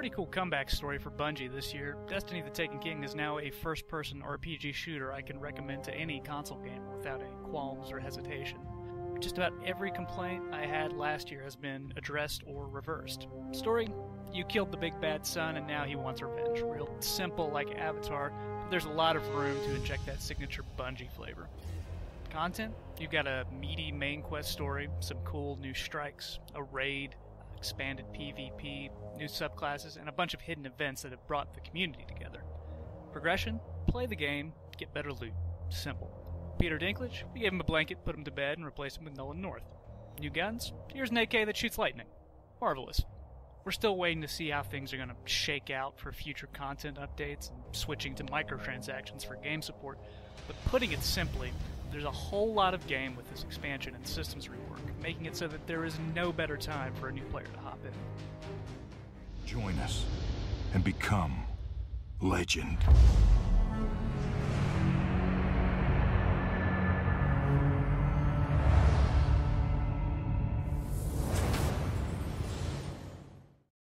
pretty cool comeback story for Bungie this year. Destiny the Taken King is now a first person RPG shooter I can recommend to any console gamer without any qualms or hesitation. Just about every complaint I had last year has been addressed or reversed. Story you killed the big bad son and now he wants revenge. Real simple like Avatar, but there's a lot of room to inject that signature Bungie flavor. Content you've got a meaty main quest story, some cool new strikes, a raid, expanded PvP, new subclasses, and a bunch of hidden events that have brought the community together. Progression play the game, get better loot. Simple. Peter Dinklage, we gave him a blanket, put him to bed, and replaced him with Nolan North. New guns? Here's an AK that shoots lightning. Marvelous. We're still waiting to see how things are going to shake out for future content updates and switching to microtransactions for game support, but putting it simply, there's a whole lot of game with this expansion and systems rework, making it so that there is no better time for a new player to hop in. Join us and become legend.